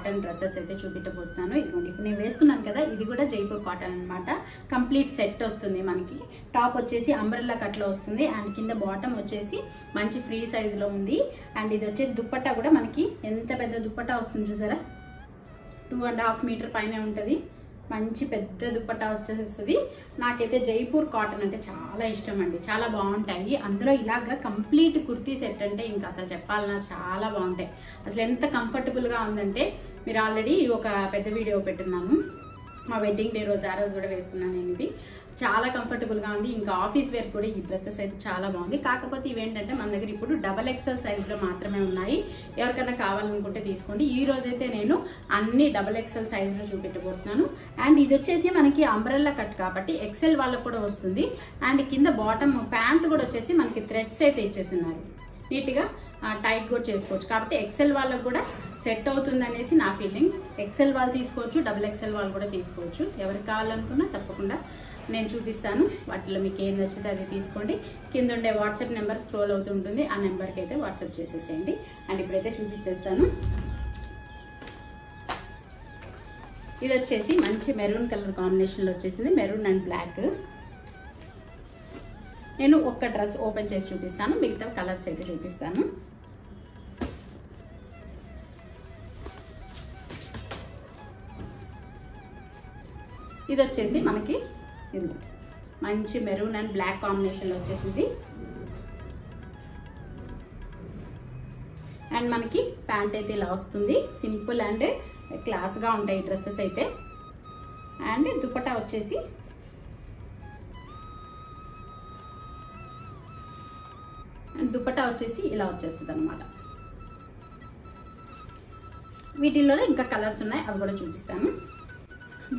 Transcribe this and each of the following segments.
Cotton dresses అయితే చూపించబోతున్నాను ఇదిగోండి ఇప్పుడు నేను వేసుకున్నాను కదా ఇది కూడా జైపూర్ కాటన్ అన్నమాట. కంప్లీట్ సెట్ వస్తుంది మనకి. టాప్ వచ్చేసి అంబ్రెల్లా కట్లో వస్తుంది అండ్ కింద బాటమ్ వచ్చేసి మంచి ఫ్రీ సైజులో ఉంది. అండ్ ఇది వచ్చేసి దుప్పట్టా కూడా మనకి ఎంత పెద్ద దుప్పట్టా వస్తుంది చూసారా? టూ అండ్ హాఫ్ మీటర్ పైన ఉంటుంది. మంచి పెద్ద దుప్పట్టా వచ్చేస్తుంది నాకైతే జైపూర్ కాటన్ అంటే చాలా ఇష్టం అండి చాలా బాగుంటాయి. అందులో ఇలాగా కంప్లీట్ కుర్తీ సెట్ అంటే ఇంకా అసలు చెప్పాలన్నా చాలా బాగుంటాయి. అసలు ఎంత కంఫర్టబుల్గా ఉందంటే మీరు ఆల్రెడీ ఒక పెద్ద వీడియో పెట్టున్నాను. మా వెడ్డింగ్ డే రోజు ఆ రోజు కూడా వేసుకున్నాను నేను ఇది. చాలా కంఫర్టబుల్గా ఉంది. ఇంకా ఆఫీస్ వేర్ కూడా ఈ డ్రెస్సెస్ అయితే చాలా బాగుంది. కాకపోతే ఇవేంటంటే మన దగ్గర ఇప్పుడు డబల్ ఎక్సెల్ సైజులో మాత్రమే ఉన్నాయి. ఎవరికైనా కావాలనుకుంటే తీసుకోండి. ఈ రోజైతే నేను అన్ని డబల్ ఎక్సెల్ సైజులో చూపెట్టబోతున్నాను. అండ్ ఇది వచ్చేసి మనకి అంబ్రెల్లా కట్ కాబట్టి ఎక్సెల్ వాళ్ళకు కూడా వస్తుంది. అండ్ కింద బాటమ్ ప్యాంట్ కూడా వచ్చేసి మనకి థ్రెడ్స్ అయితే ఇచ్చేసి ఉన్నారు నీట్గా టైట్ కూడా చేసుకోవచ్చు. కాబట్టి ఎక్సెల్ వాళ్ళకు కూడా సెట్ అవుతుంది అనేసి నా ఫీలింగ్. ఎక్సెల్ వాళ్ళు తీసుకోవచ్చు డబుల్ ఎక్సెల్ వాళ్ళు కూడా తీసుకోవచ్చు. ఎవరికి కావాలనుకున్నా తప్పకుండా నేను చూపిస్తాను. వాటిలో మీకు ఏం నచ్చితే అది తీసుకోండి. కింద ఉండే వాట్సాప్ నెంబర్ స్క్రోల్ అవుతుంటుంది ఆ నెంబర్కి అయితే వాట్సాప్ చేసేసేయండి. అండ్ ఇప్పుడైతే చూపించేస్తాను. ఇది వచ్చేసి మంచి మెరూన్ కలర్ కాంబినేషన్లో వచ్చేసింది. Maroon and black. నేను ఒక్క డ్రెస్ ఓపెన్ చేసి చూపిస్తాను మిగతా కలర్స్ అయితే చూపిస్తాను. ఇది వచ్చేసి మనకి ఇది మంచి మెరూన్ అండ్ బ్లాక్ కాంబినేషన్లో వచ్చేసింది. అండ్ మనకి ప్యాంట్ అయితే ఇలా వస్తుంది. సింపుల్ అండ్ క్లాస్గా ఉంటాయి డ్రెస్సెస్ అయితే. అండ్ దుపట్టా వచ్చేసి అండ్ దుపట్టా వచ్చేసి ఇలా వచ్చేస్తుంది అనమాట వీటిల్లోనే ఇంకా కలర్స్ ఉన్నాయి అవి కూడా చూపిస్తాను.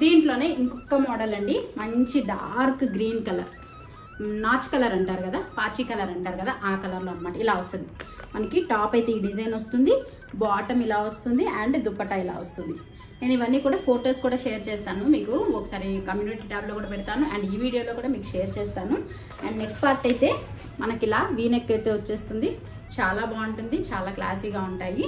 దీంట్లోనే ఇంకొక మోడల్ అండి మంచి డార్క్ గ్రీన్ కలర్. నాచ్ కలర్ అంటారు కదా పాచి కలర్ అంటారు కదా ఆ కలర్లో అనమాట ఇలా వస్తుంది. మనకి టాప్ అయితే ఈ డిజైన్ వస్తుంది బాటమ్ ఇలా వస్తుంది అండ్ దుప్పటా ఇలా వస్తుంది. నేను ఇవన్నీ కూడా ఫొటోస్ కూడా షేర్ చేస్తాను. మీకు ఒకసారి కమ్యూనిటీ ట్యాబ్లో కూడా పెడతాను. అండ్ ఈ వీడియోలో కూడా మీకు షేర్ చేస్తాను. అండ్ నెక్ పార్ట్ అయితే మనకి ఇలా వీ నెక్ అయితే వచ్చేస్తుంది. చాలా బాగుంటుంది. చాలా క్లాసీగా ఉంటాయి.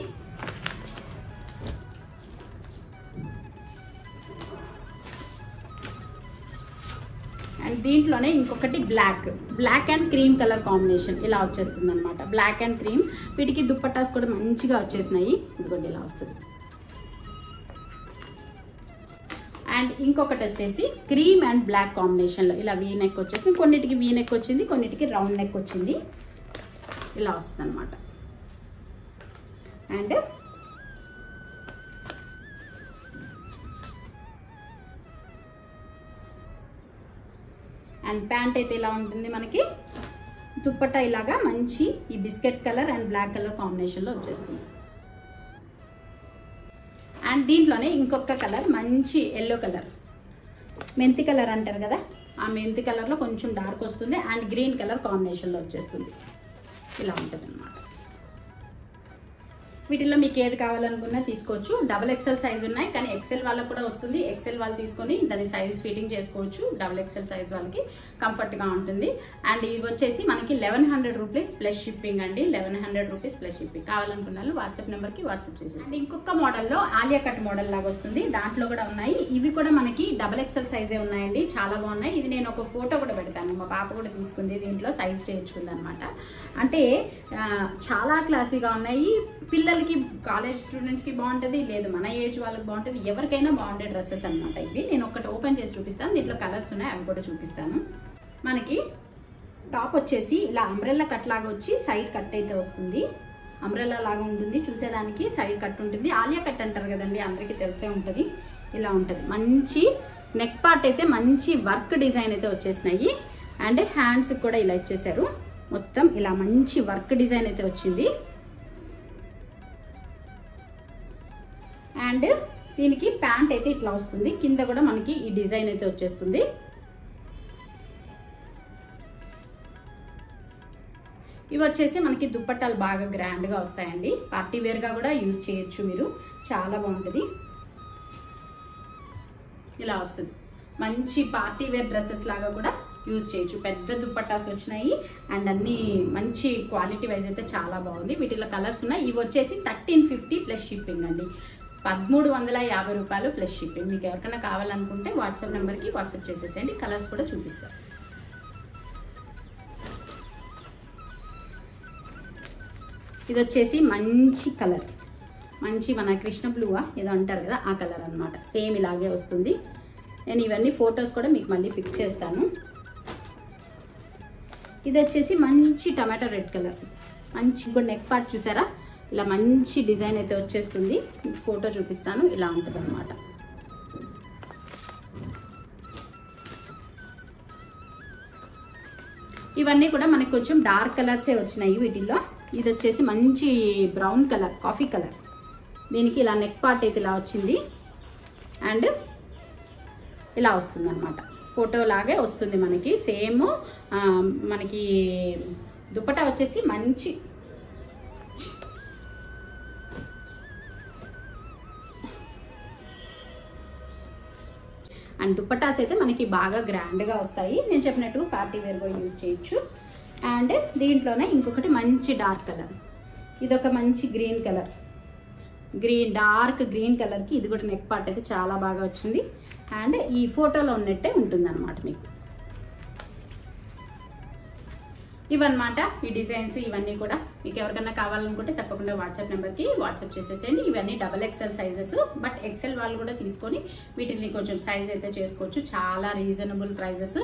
అండ్ దీంట్లోనే ఇంకొకటి black black and cream colour combination ఇలా వచ్చేస్తుంది అనమాట బ్లాక్ అండ్ క్రీమ్ వీటికి దుప్పటాస్ కూడా మంచిగా వచ్చేసినాయి. ఇదిగోండి ఇలా వస్తుంది. అండ్ ఇంకొకటి వచ్చేసి క్రీమ్ అండ్ బ్లాక్ కాంబినేషన్లో. ఇలా వీ నెక్ వచ్చేసింది కొన్నిటికి వీ నెక్ వచ్చింది కొన్నిటికి రౌండ్ నెక్ వచ్చింది. ఇలా వస్తుంది అనమాట అండ్ అండ్ ప్యాంట్ అయితే ఇలా ఉంటుంది మనకి. దుప్పట్టా ఇలాగా మంచి ఈ biscuit colour and black colour కాంబినేషన్లో వచ్చేస్తుంది. అండ్ దీంట్లోనే ఇంకొక కలర్ మంచి ఎల్లో కలర్. మెంతి కలర్ అంటారు కదా ఆ మెంతి కలర్లో కొంచెం డార్క్ వస్తుంది అండ్ గ్రీన్ కలర్ కాంబినేషన్లో వచ్చేస్తుంది. ఇలా ఉంటుంది అన్నమాట వీటిలో మీకు ఏది కావాలనుకున్నా తీసుకోవచ్చు. డబల్ ఎక్సెల్ సైజ్ ఉన్నాయి కానీ ఎక్సెల్ వాళ్ళకి కూడా వస్తుంది. ఎక్సెల్ వాళ్ళు తీసుకొని దాని సైజ్ ఫిట్టింగ్ చేసుకోవచ్చు. డబల్ ఎక్సెల్ సైజ్ వాళ్ళకి కంఫర్ట్గా ఉంటుంది. అండ్ ఇది వచ్చేసి మనకి eleven hundred rupees plus shipping అండి. Eleven hundred rupees plus shipping కావాలనుకున్న వాళ్ళు వాట్సాప్ నెంబర్కి వాట్సాప్ చేసేసి ఇంకొక మోడల్లో ఆలియా కట్ మోడల్ లాగా వస్తుంది. దాంట్లో కూడా ఉన్నాయి. ఇవి కూడా మనకి డబల్ ఎక్సెల్ సైజే ఉన్నాయండి. చాలా బాగున్నాయి. ఇది నేను ఒక ఫోటో కూడా పెడతాను. మా పాప కూడా తీసుకుంది. దీంట్లో సైజ్ చేయించుకుంది అనమాట అంటే చాలా క్లాసీగా ఉన్నాయి. పిల్లలు పిల్లలకి కాలేజ్ స్టూడెంట్స్కి బాగుంటుంది లేదు మన ఏజ్ వాళ్ళకి బాగుంటుంది ఎవరికైనా బాగుండే డ్రెస్సెస్ అనమాట ఇవి. నేను ఒకటి ఓపెన్ చేసి చూపిస్తాను. దీంట్లో కలర్స్ ఉన్నాయి అవి కూడా చూపిస్తాను. మనకి టాప్ వచ్చేసి ఇలా అంబ్రెల్లా కట్ లాగా వచ్చి సైడ్ కట్ అయితే వస్తుంది. అంబ్రెల్లా లాగా ఉంటుంది. చూసేదానికి సైడ్ కట్ ఉంటుంది. ఆలియా కట్ అంటారు కదండి అందరికీ తెలిసే ఉంటుంది. ఇలా ఉంటుంది. మంచి నెక్ పార్ట్ అయితే మంచి వర్క్ డిజైన్ అయితే వచ్చేసినాయి. అండ్ హ్యాండ్స్ కూడా ఇలా ఇచ్చేసారు మొత్తం ఇలా మంచి వర్క్ డిజైన్ అయితే వచ్చింది. అండ్ దీనికి ప్యాంట్ అయితే ఇట్లా వస్తుంది. కింద కూడా మనకి ఈ డిజైన్ అయితే వచ్చేస్తుంది. ఇవి వచ్చేసి మనకి దుప్పట్టాలు బాగా గ్రాండ్గా వస్తాయండి. పార్టీ వేర్గా కూడా యూజ్ చేయొచ్చు మీరు. చాలా బాగుంటుంది. ఇలా వస్తుంది. మంచి పార్టీ వేర్ డ్రెస్సెస్ లాగా కూడా యూజ్ చేయొచ్చు. పెద్ద దుప్పట్టాస్ వచ్చినాయి. అండ్ అన్ని మంచి క్వాలిటీ వైజ్ అయితే చాలా బాగుంది. వీటిలో కలర్స్ ఉన్నాయి. ఇవి వచ్చేసి థర్టీన్ ఫిఫ్టీ ప్లస్ షిప్పింగ్ అండి. పదమూడు వందల యాభై రూపాయలు ప్లస్ షిప్పింగ్. మీకు ఎవరికైనా కావాలనుకుంటే వాట్సాప్ నెంబర్కి వాట్సాప్ చేసేసేయండి. కలర్స్ కూడా చూపిస్తారు ఇది వచ్చేసి మంచి కలర్. మంచి మన కృష్ణ బ్లూవా? ఏదో అంటారు కదా ఆ కలర్ అన్నమాట. సేమ్ ఇలాగే వస్తుంది. నేను ఇవన్నీ ఫొటోస్ కూడా మీకు మళ్ళీ పిక్ చేస్తాను. ఇది వచ్చేసి మంచి టమాటో రెడ్ కలర్. మంచి నెక్ పార్ట్ చూసారా? ఇలా మంచి డిజైన్ అయితే వచ్చేస్తుంది. ఫోటో చూపిస్తాను. ఇలా ఉంటుంది అనమాట ఇవన్నీ కూడా మనకి కొంచెం డార్క్ కలర్సే వచ్చినాయి వీటిల్లో. ఇది వచ్చేసి మంచి బ్రౌన్ కలర్ కాఫీ కలర్. దీనికి ఇలా నెక్ పార్ట్ అయితే ఇలా వచ్చింది. అండ్ ఇలా వస్తుంది అనమాట ఫోటో లాగే వస్తుంది మనకి. సేమ్ మనకి దుప్పట వచ్చేసి మంచి అండ్ దుప్పటాస్ అయితే మనకి బాగా గ్రాండ్గా వస్తాయి. నేను చెప్పినట్టు పార్టీ వేర్ కూడా యూజ్ చేయొచ్చు. అండ్ దీంట్లోనే ఇంకొకటి మంచి డార్క్ కలర్. ఇది ఒక మంచి green colour. Green dark green కలర్కి ఇది కూడా నెక్ పార్ట్ అయితే చాలా బాగా వచ్చింది. అండ్ ఈ ఫోటోలో ఉన్నట్టే ఉంటుంది మీకు. ఇవన్నమాట. ఈ డిజైన్స్ ఇవన్నీ కూడా. మీకు ఎవరికైనా కావాలనుకుంటే తప్పకుండా వాట్సాప్ నెంబర్కి వాట్సాప్ చేసేసేయండి. ఇవన్నీ double XL sizes but XL వాళ్ళు కూడా తీసుకొని వీటిని కొంచెం సైజ్ అయితే చేసుకోవచ్చు. చాలా రీజనబుల్ ప్రైజెస్.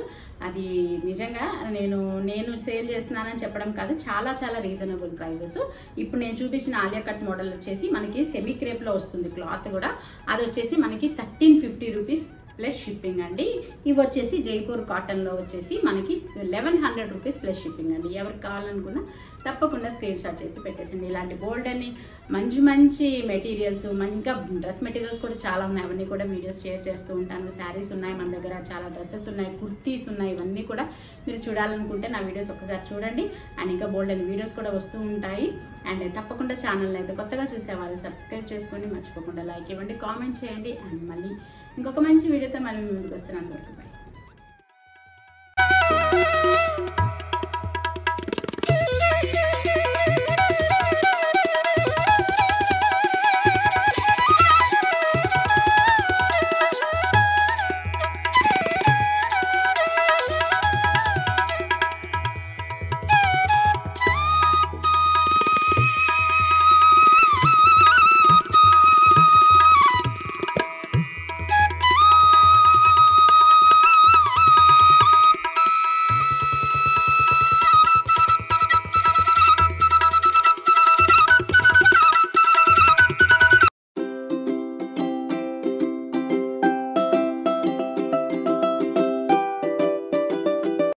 అది నిజంగా నేను నేను సేల్ చేస్తున్నానని చెప్పడం కాదు. చాలా చాలా రీజనబుల్ ప్రైజెస్. ఇప్పుడు నేను చూపించిన ఆలియా కట్ మోడల్ వచ్చేసి మనకి సెమీ క్రేప్లో వస్తుంది క్లాత్ కూడా. అది వచ్చేసి మనకి thirteen fifty rupees plus shipping అండి. ఇవి వచ్చేసి జైపూర్ కాటన్లో వచ్చేసి మనకి eleven hundred rupees plus shipping అండి. ఎవరికి కావాలనుకున్నా తప్పకుండా స్క్రీన్ షాట్ చేసి పెట్టేసింది ఇలాంటి గోల్డ్ అని మంచి మంచి మెటీరియల్స్ ఇంకా డ్రెస్ మెటీరియల్స్ కూడా చాలా ఉన్నాయి. అవన్నీ కూడా వీడియోస్ షేర్ చేస్తూ ఉంటాను. శారీస్ ఉన్నాయి మన దగ్గర చాలా డ్రెస్సెస్ ఉన్నాయి కుర్తీస్ ఉన్నాయి. ఇవన్నీ కూడా మీరు చూడాలనుకుంటే నా వీడియోస్ ఒకసారి చూడండి. అండ్ ఇంకా బోల్డ్ అని వీడియోస్ కూడా వస్తూ ఉంటాయి. అండ్ తప్పకుండా ఛానల్ అయితే కొత్తగా చూసే వాళ్ళు సబ్స్క్రైబ్ చేసుకోండి మర్చిపోకుండా లైక్ ఇవ్వండి కామెంట్ చేయండి. అండ్ మళ్ళీ ఇంకొక మంచి వీడియోతో మళ్ళీ మీ ముందుకు వస్తున్నాను